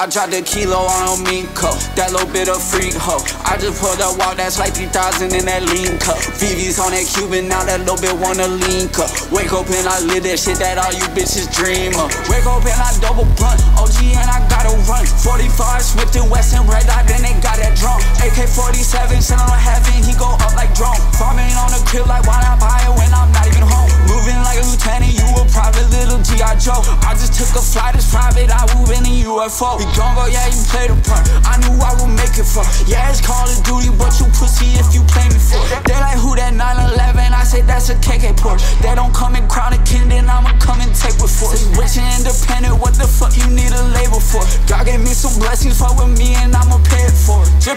I dropped a kilo on a Minko, that little bit of freak hoe. I just pulled up walk, that's like 3,000 in that lean cup. VV's on that Cuban, now that little bit wanna link up. Wake up and I live that shit that all you bitches dream of. Wake up and I double blunt, OG and I gotta run. 45 Smith and Wesson, red dot, then they got that drum. AK 47, send on heaven, Joe. I just took a flight, it's private, I move in a UFO. We gon' go, yeah, you play the part. I knew I would make it for. Yeah, it's Call of Duty, but you pussy if you play me for. They like who that 911, I say that's a KK Porsche. They don't come and crown a king, then I'ma come and take with force. Rich and independent, what the fuck you need a label for? God gave me some blessings, fuck with me and I'ma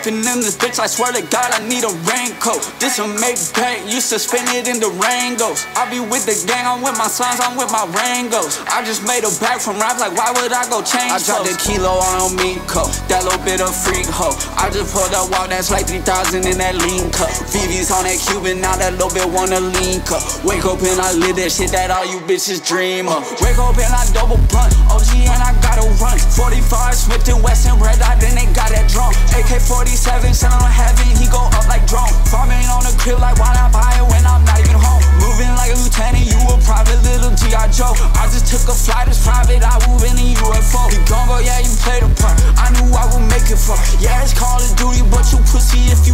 pay it for it. Dripping in this bitch, I swear to God, I need a raincoat. This will make bank, you suspend it in the rain goes. I be with the gang, I'm with my sons, I'm with my Rangos. I just made a back from rap, like why would I go change? I dropped a kilo on a Minko, that little bit of freak hoe. I just pulled up walk, that's like 3,000 in that lean cup. VV's on that Cuban, now that little bit wanna link up. Wake up and I live that shit that all you bitches dream of. Wake up and I double blunt, OG and I gotta run. 47, sent on heaven, he go up like drone. Farming on the crib like why not buy it when I'm not even home. Moving like a lieutenant, you a private little G.I. Joe. I just took a flight, it's private, I move in a UFO. You gon' go, yeah, you played a part. I knew I would make it for. Yeah, it's Call of Duty, but you pussy if you